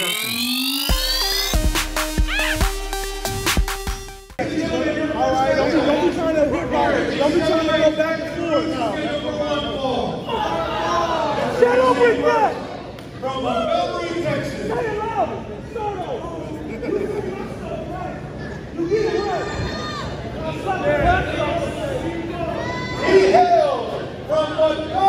All right, don't be, don't be trying to hit ball. Don't be trying to go back and forth now. Shut up with that. From Montgomery, Texas. Say it louder. Soto. You get it right. He hails from Montgomery,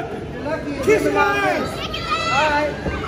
Nothing. Kiss my ass. All right.